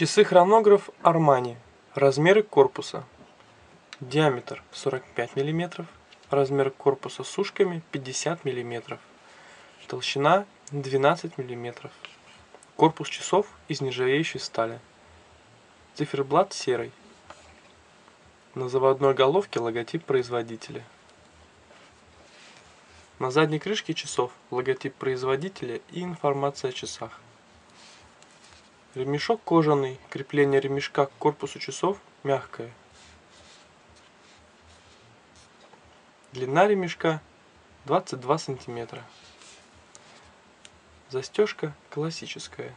Часы-хронограф Armani. Размеры корпуса. Диаметр 45 мм. Размер корпуса с ушками 50 мм. Толщина 12 мм. Корпус часов из нержавеющей стали. Циферблат серый. На заводной головке логотип производителя. На задней крышке часов логотип производителя и информация о часах. Ремешок кожаный, крепление ремешка к корпусу часов мягкое. Длина ремешка 22 сантиметра. Застежка классическая.